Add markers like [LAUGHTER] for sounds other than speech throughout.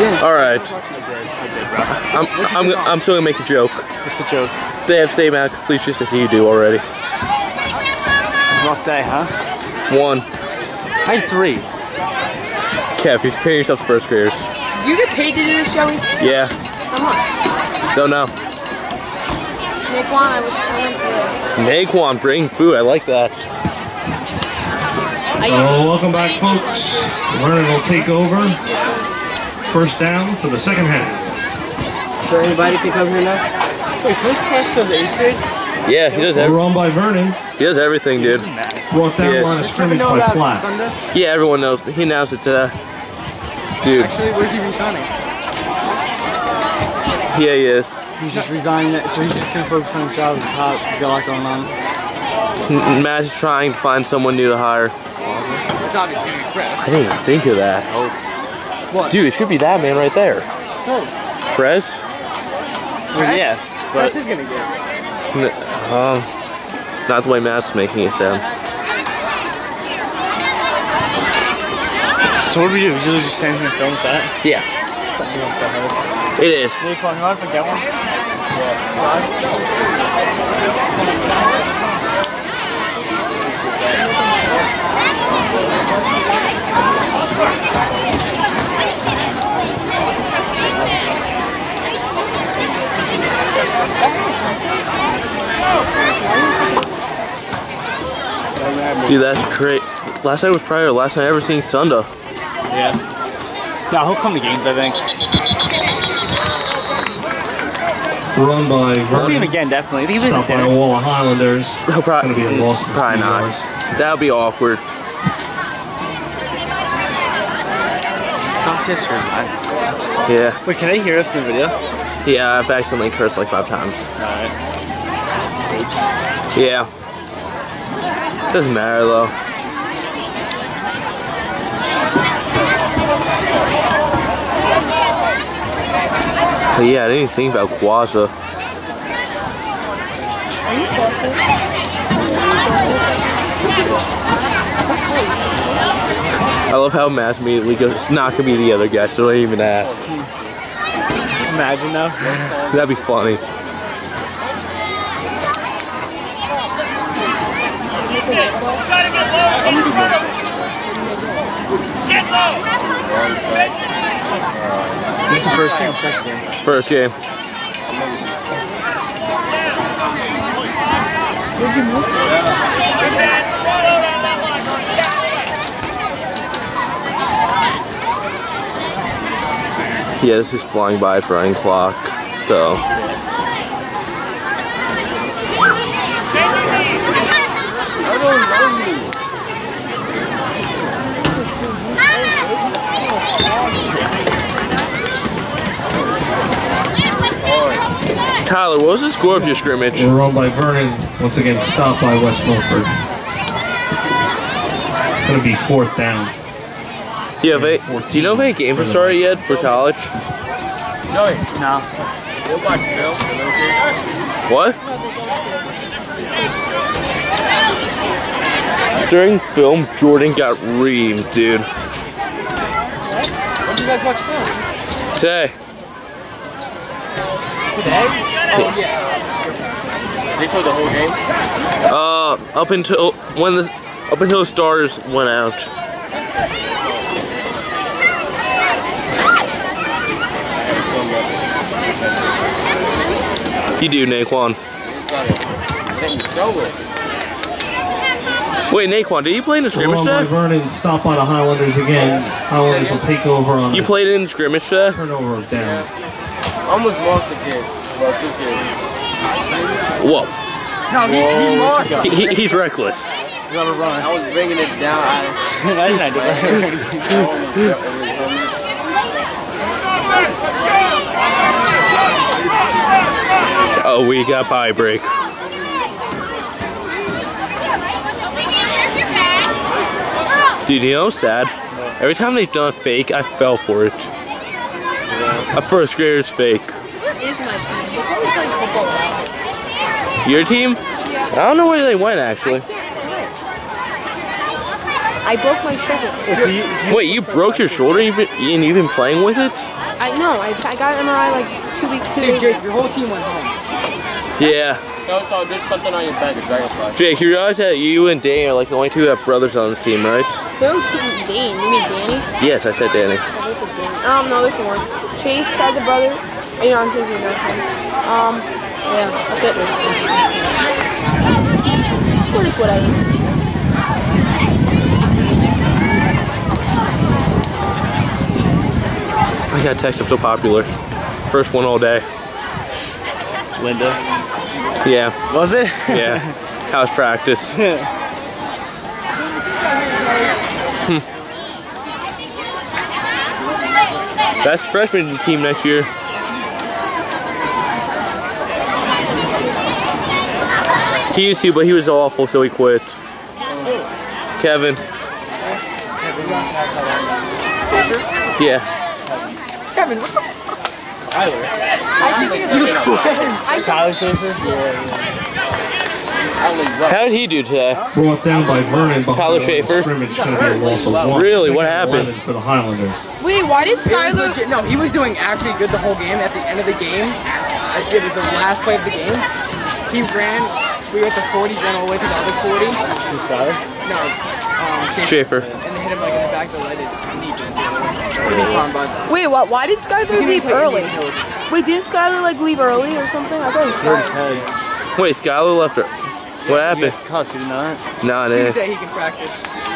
you. All right. I did, I did, bro. I'm I'm I'm still gonna make a joke. What's the joke? They have same amount of completions as you do already. Rough day, huh? One. I had three. Kev, you're comparing yourself to first graders. Do you get paid to do this, Joey? Yeah. How much? Don't know. Naquan, I was coming through. Naquan, bring food. I like that. I Oh, welcome back, folks. Vernon will take over. First down for the second half. So anybody can come here now? Wait, first class does eighth grade? Yeah, he does We're every, run by Vernon. he does everything, dude. Brought down Yeah. line of scrimmage by Platt. Yeah, everyone knows. He announced it today. Dude, Actually, where's he resigning? yeah, he is. He's just resigning it, so he's just gonna focus on his job as a cop. He's got a lot going on. N- Matt is trying to find someone new to hire. It's obviously gonna be Chris. I didn't even think of that. What? Dude, it should be that man right there. Prez? Chris? yeah, Chris but is gonna get it. Um, not the way Matt's making it sound. So what do we do? We usually just stand here and film with that? Yeah, it is. Naquan, you want to get one? Dude, that's great. Last night was probably the last night I ever seen Sunda. Yeah. No, he'll come to games, I think. Run by We'll see him again, definitely. I think he's Stopped by there. a wall of Highlanders. He'll probably, Gonna be a loss of probably not. yards. That would be awkward. Sucks his resign. Yeah, Wait, can they hear us in the video? Yeah, I've accidentally cursed like five times. Alright. Oops. Yeah. Doesn't matter though. But yeah, I didn't even think about Quaza. I love how Matt immediately goes, it's not gonna be the other guy, so don't even ask. Imagine though. That'd be funny. this is the first game, second game. First game. Yeah, this is flying by for running clock, so. Tyler, what was the score of your scrimmage? We're run by Vernon. Once again, stopped by West Milford. It's gonna be fourth down. Do you have eight, do you know if any games have started yet for college? No. What? During film, Jordan got reamed, dude. When did you guys watch film? Today. Today? Oh, yeah. They showed the whole game? Uh, up until when the up until the stars went out. You do, Naquan. Wait, Naquan, did you play in the We're scrimmage run by today? Vernon. Stopped by the Highlanders again. Highlanders will take over on You played in the scrimmage today? turnover of down. Almost lost again. kid. About two kids. Whoa. No, he, he lost. He, he, he's reckless. I was bringing it down. [LAUGHS] I, Imagine I did that. Oh, we got pie break. Dude, you know what's sad? Every time they've done a fake, I fell for it. A first grader's fake. Where is my team? We're probably playing football. Your team? I don't know where they went actually. I broke my shoulder. Wait, you broke your shoulder you've been, and you've been playing with it? No, I, I got an MRI like two weeks, two Dude, days Jake, ago. your whole team went home. Yeah. No, it's all, there's something on your back, a dragonfly. Jake, you realize that you and Danny are like the only two that have brothers on this team, right? Who? Dane. You mean Danny? Yes, I said Danny. Oh, there's a Danny. Um, no, there's more. Chase has a brother. You know, I'm thinking about him. Um, yeah, that's it, basically. What is what I eat? I got text, I'm so popular. First one all day. Linda. Yeah, Was it? yeah. House practice? Hmm. [LAUGHS] Best freshman team next year. He used to, but he was awful, so he quit. Kevin. Yeah. Kevin, what the I think I Tyler Schaefer? How did he do today? Brought down by Vernon behind Tyler the Schaefer? scrimmage. Going to be a loss of one. Really? What happened? For the Highlanders. Wait, why did It was Skylar? legit- no, he was doing actually good the whole game. At the end of the game, it was the last play of the game. He ran. We went to 40, ran all the way to the other 40. Skyler? No, um, Schaefer, Schaefer. and they hit him like in the back of the leg. And Knee bent. Pretty fun, but Wait, what? Why did Skylar he leave early? Wait, didn't Skylar like leave early or something? I thought it was Skylar. Wait, Skylar left her. What happened? Cuss, you not. that? Nah, nah. Tuesday he can practice.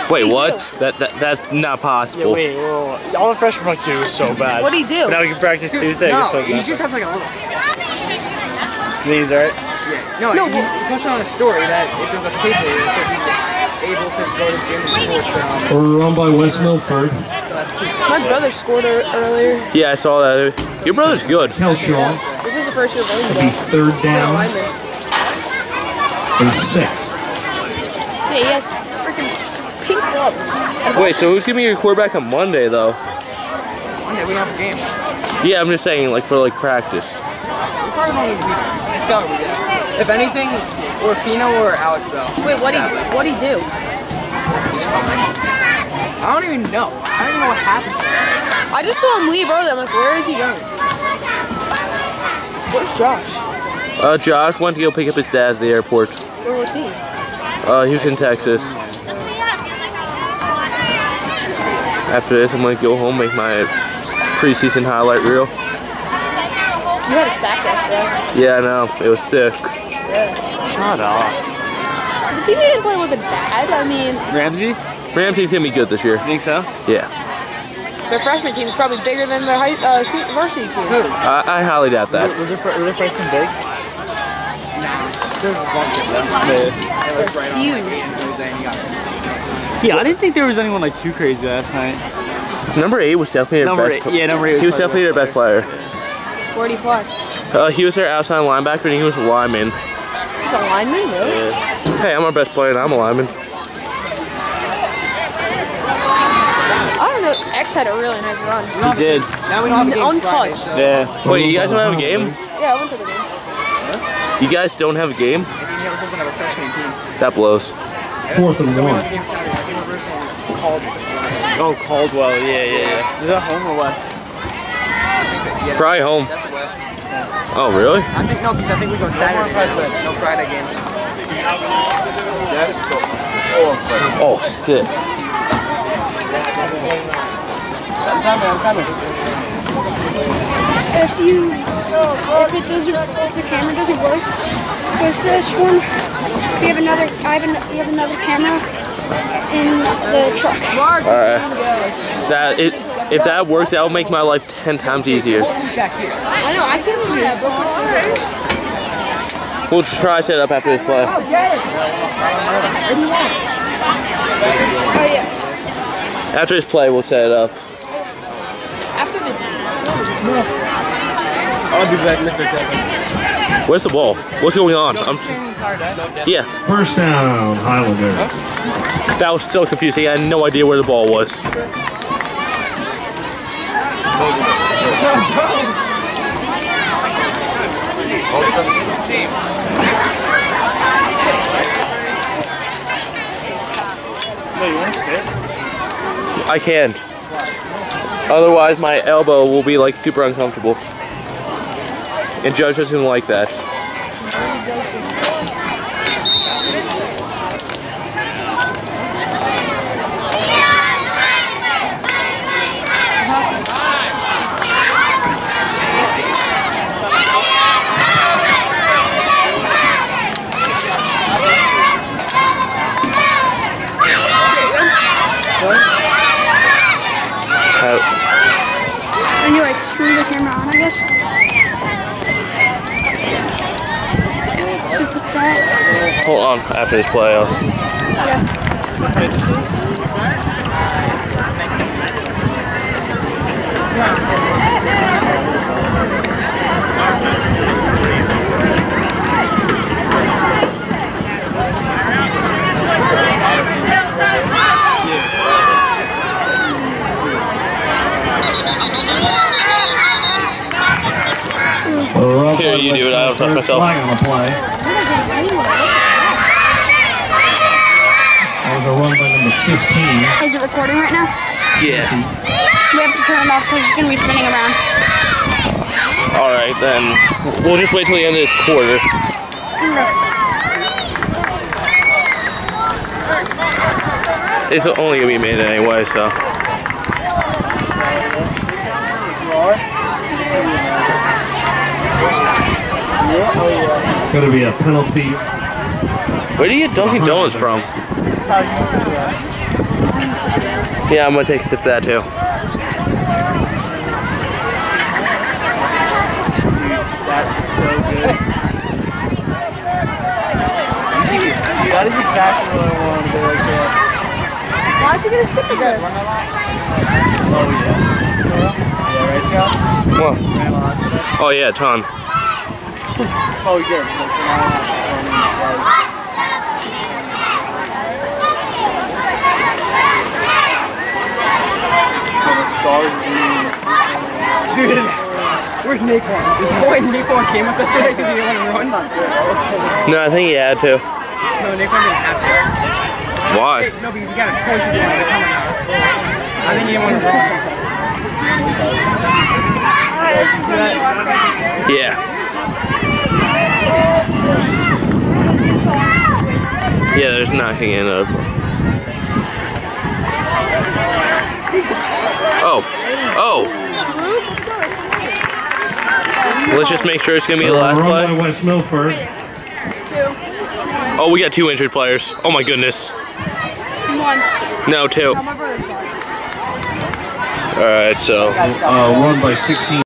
Wait, He what? do. That, that that's not possible. Yeah, wait, well, all the freshmen like do is so bad. What do he do? But now we can practice Tuesday. No, like he that. just has like a little. Knees, right? Yeah. No, No, he, he posted on a story that if there's a paper that says he's able to go to gym and sports. Um, We're run by West Milford. So that's two. My brother scored er, earlier. Yeah, I saw that. Your brother's good. Kelshaw. This is the first year Be volleyball. third down and six. Yeah, he has freaking pink gloves. Wait, so who's gonna be your quarterback on Monday, though? Monday we don't have a game. Yeah, I'm just saying, like for like practice. We probably won't be. Start with that. If anything, or Fino or Alex Bell. Wait, what do Sadly. what he do? I don't even know. I know what happened. I just saw him leave early. I'm like, where is he going? Where's Josh? Uh, Josh went to go pick up his dad at the airport. Where was he? Uh, he was in Texas. After this, I'm gonna go home, make my preseason highlight reel. You had a sack yesterday. Yeah, I know. It was sick. Shut up. The team you didn't play wasn't bad. I mean, Ramsey? Ramsey's gonna be good this year. You Think so? Yeah. Their freshman team is probably bigger than their high, uh, varsity team. I, I highly doubt that. Was their, fir- was their freshman big? This is one kid though. It was right on Huge. like Tuesday and he got it. Yeah, I didn't think there was anyone like too crazy last night. Number eight was definitely their best. eight, yeah, number eight. He was definitely their best player. Where do you play? Uh, he was their outside linebacker and he was a lineman. He's a lineman, really? Hey, I'm our best player and I'm a lineman. I don't know. X had a really nice run. He did. Now we don't have a mm, game Friday, so Yeah. Wait, you guys don't have a game? Yeah, I went to the game. You guys don't have a game? Indian doesn't have a freshman team. That blows. Fourth and So we one. have a game Saturday. I think we're versus called. Oh, Caldwell. Yeah, yeah, yeah. Is that home or what? Yeah, Probably home. That's. Oh, really? I think no, because I think we go Saturday. now. No Friday games. Oh, shit. if you if it doesn't if the camera doesn't work with this one we have another I have, an, we have another camera in the truck Alright. That it. If that works, that will make my life ten times easier. I know, I can't believe that, but We'll try to set up after this play. oh yeah After this play, we'll set it up. After the I'll be back, Mr. Kevin. Where's the ball? What's going on? I'm. Yeah, First down, Highlander. that was so confusing. I had no idea where the ball was. No, you want to sit? I can. Otherwise, my elbow will be like super uncomfortable. And Judge doesn't like that. Uh, And you like screw the camera on, I guess. So put that. hold on after this play. Uh. I'll- Here, you do it. I don't touch Third myself. Flag on the play. That was a run by number 15. Is it recording right now? Yeah. We have to turn it off because it's gonna be spinning around. All right, then we'll just wait till the end of this quarter. It's only gonna be made anyway, so. It's going to be a penalty. Where do you get Dunkin' Donuts from? Yeah, I'm gonna take a sip of that too. That's so good. that is exactly what I wanted to do like that. Why did you get a sip of it? Oh yeah. Yeah, right, Cal? What? Grandma lots of that. Oh yeah, ton. Oh, you did. So now I have to phone in twice. Dude, where's Naquan? Is the boy Naquan came up yesterday because he didn't want to run? No, I think he had to. No, Naquan didn't have to. Why? Hey, no, because he got a choice if he wanted to come or not. I think he didn't want to run. Yeah. Yeah, there's knocking in up. Oh. Oh. Let's just make sure it's gonna be the last run by play. West Milford. Oh, we got two injured players. Oh my goodness. One. No, two. No, my brother's one. Alright, so. Uh, run by 16.